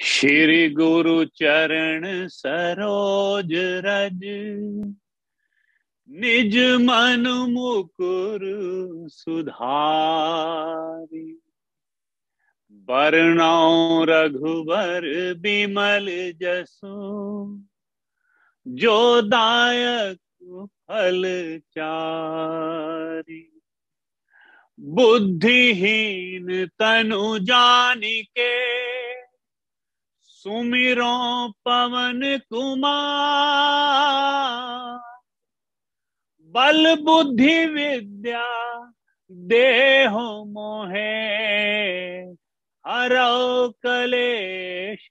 श्री गुरु चरण सरोज रज। निज मन मुकुर सुधारी। वर्णौ रघुबर बिमल जसु। जो दायक फल चारी। बुद्धिहीन तनु जानिके सुमिरो पवन कुमार। बल बुद्धि विद्या देहो मोहे। हरो कलेश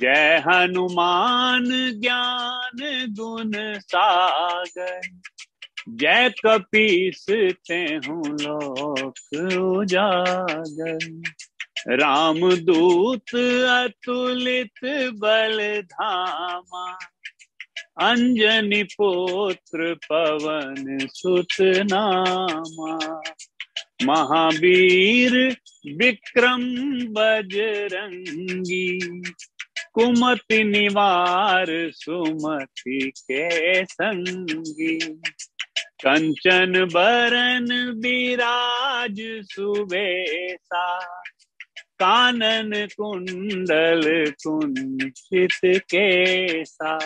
जय हनुमान ज्ञान गुण सागर। जय कपीस ते हूँ लोक उजागर। राम दूत अतुलित बल धामा। अंजनी पुत्र पवन सुत नामा। महावीर विक्रम बजरंगी। कुमति निवार सुमति के संगी। कंचन बरन विराज सुबेसा, कानन कुंडल कुंचित केसा।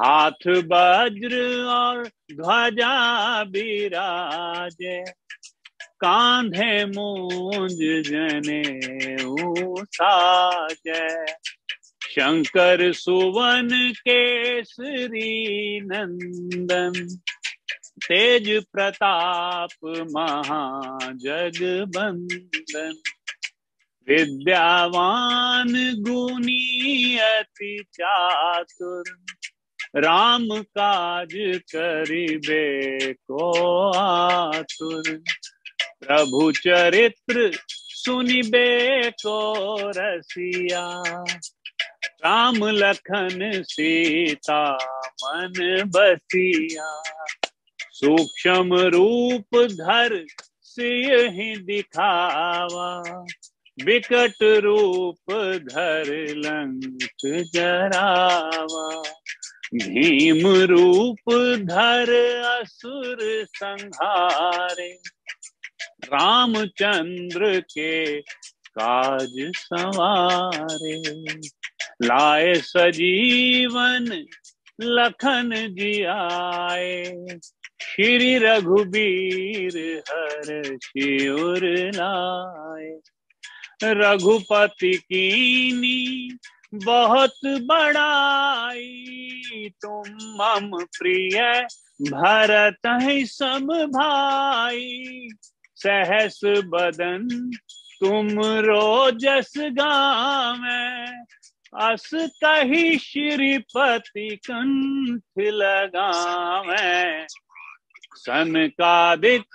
हाथ वज्र और ध्वजा विराजे कांधे मूंज जने साजय शंकर सुवन केसरी नंदन तेज प्रताप महाजगबंदन। विद्यावान गुनी अति चातुर। राम काज करिबे को आतुर। प्रभु चरित्र सुनिबे को रसिया। राम लखन सीता मन बसिया। सूक्ष्म रूप धर सिंह दिखावा। विकट रूप धर लंक जरावा। भीम रूप धर असुर संहारे। रामचंद्र के काज सवारे। लाए सजीवन लखन जी आए श्री रघुबीर हर शिवर लाए रघुपति कीनी बहुत बड़ाई, तुम मम प्रिय भरत है सब भाई। सहस बदन तुम रोजस गावे। अस कही श्रीपति कंठ लगावे। सनकादिक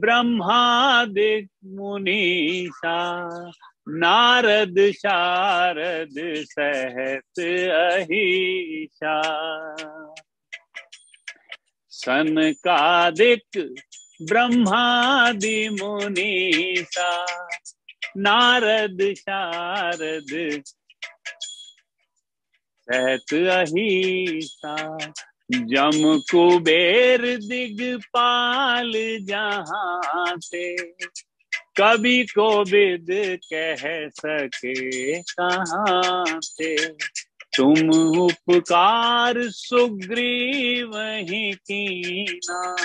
ब्रह्मादिक मुनीसा नारद शारद सहत अहिषा सनकादिक ब्रह्मादि मुनीसा नारद शारद सहत अहिषा जम कुबेर दिगपाल जहाँ से, कभी को विद कह सके कहाँ से। तुम उपकार सुग्रीव ही कीना,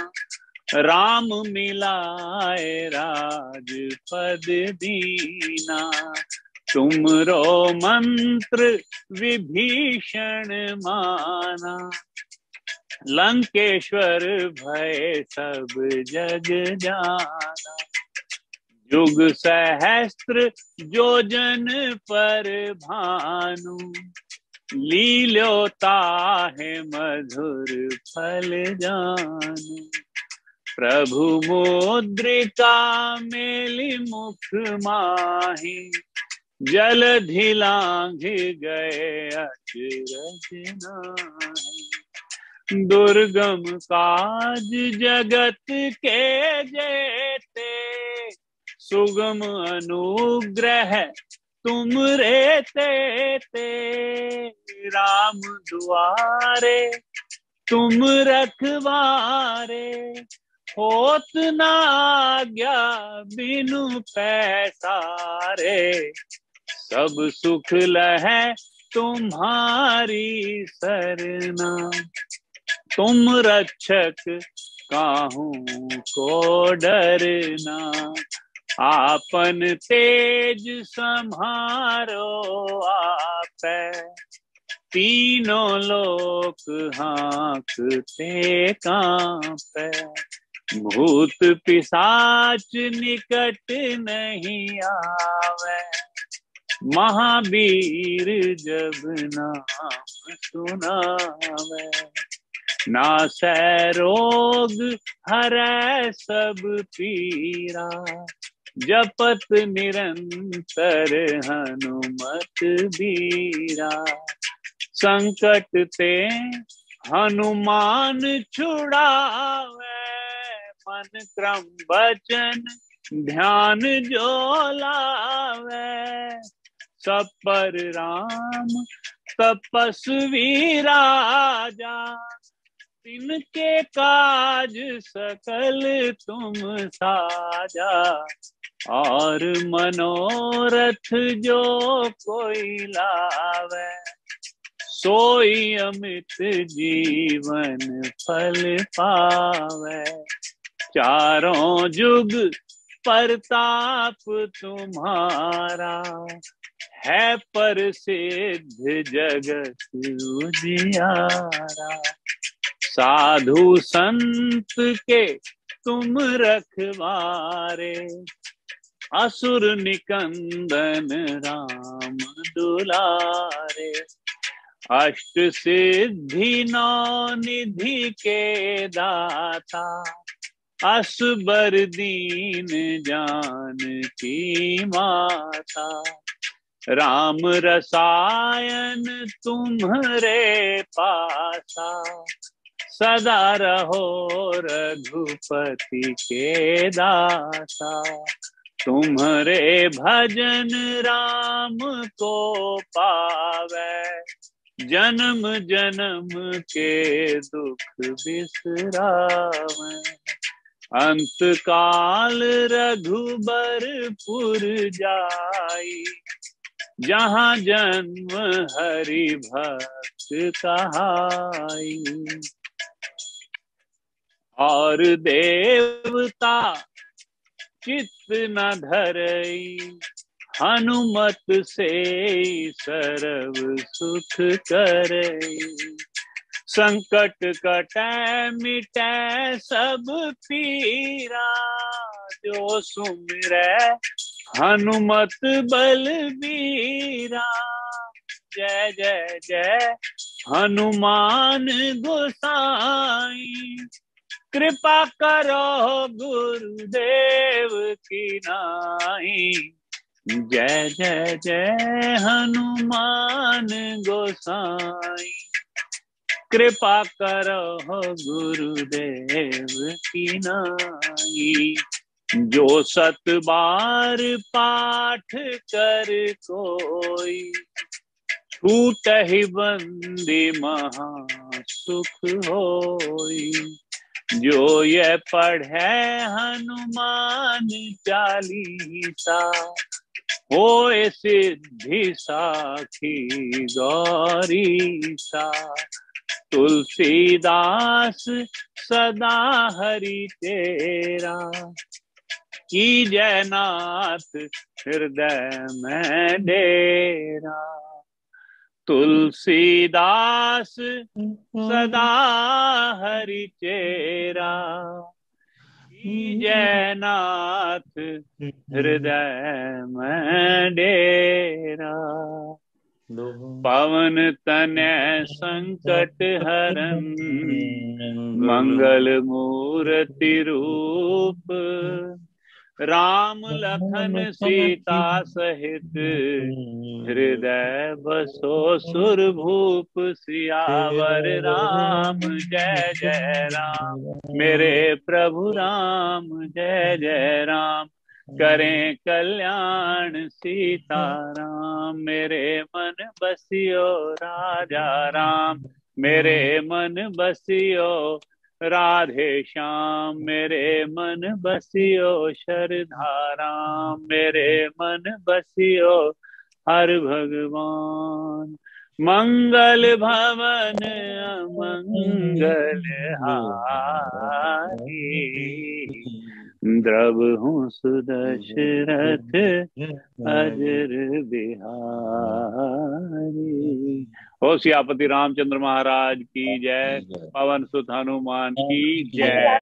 राम मिलाए राज पद दीना। तुम रो मंत्र विभीषण माना लंकेश्वर भय सब जग जाना। युग सहस्त्र जोजन पर भानु। लील्योता है मधुर फल जानू। प्रभु मुद्रिका मेलि मुख माही। जल धिलांघ गए अचरज नाही। दुर्गम काज जगत के जेते सुगम अनुग्रह तुम रे ते, ते राम दुआरे तुम रखवारे होत ना गया बिनु पैसारे। सब सुख लह तुम्हारी सरना। तुम रक्षक काहू को डरना? आपन तेज संहारो आप। तीनों लोक हाँकते कांपे। भूत पिशाच निकट नहीं आवे। महावीर जब नाम सुनावे। नाश रोग हर सब पीरा, जपत निरंतर हनुमत बीरा। संकट ते हनुमान छुड़ावे, मन क्रम बचन ध्यान जो लावे। सब पर राम, तपस्वी राजा तिनके काज सकल तुम साजा और मनोरथ जो कोई लावे, सोई अमित जीवन फल पावे। चारों जुग प्रताप तुम्हारा, है पर सिद्ध जगत उजियारा साधु संत के तुम रखवारे। असुर निकंदन राम दुलारे। अष्ट सिद्धि नौ निधि के दाता। असबर दीन जान की माता। राम रसायन तुम्हारे पासा सदा रहो रघुपति के दासा तुम्हारे भजन राम को पावे। जन्म जन्म के दुख बिसरावे। अंत काल रघुबरपुर जाई। जहाँ जन्म हरि भक्त कहाई। और देवता चित्त न धरई, हनुमत से सर्व सुख करई। संकट कटै मिटै सब पीरा, जो सुमिर हनुमत बलबीरा। जय जय जय, हनुमान गोसाई। कृपा करो गुरुदेव की नाई। जय जय जय हनुमान गोसाई। कृपा करो गुरुदेव की नाई। जो सत बार पाठ कर कोई, छूट ही बंदी महा सुख होई। जो ये पढ़े हनुमान चालीसा हो सिद्धि साखी गौरी सा तुलसीदास सदा हरि तेरा, की जयनाथ हृदय में डेरा। तुलसीदास सदा हरि चेरा जयनाथ हृदय में डेरा। पवन तनय संकट हरन मंगल मूर्ति रूप राम लखन सीता सहित हृदय बसो सुर भूप सियावर राम जय जय राम। मेरे प्रभु राम जय जय राम। करें कल्याण सीता राम। मेरे मन बसियो राजा राम। मेरे मन बसियो राधे श्याम, मेरे मन बसियो शरधाराम मेरे मन बसियो हर भगवान। मंगल भवन मंगल हारी। द्रव हूँ सुदशरथ अजर बिहारी। हो सियापति रामचंद्र महाराज की जय। पवन सुत हनुमान की जय।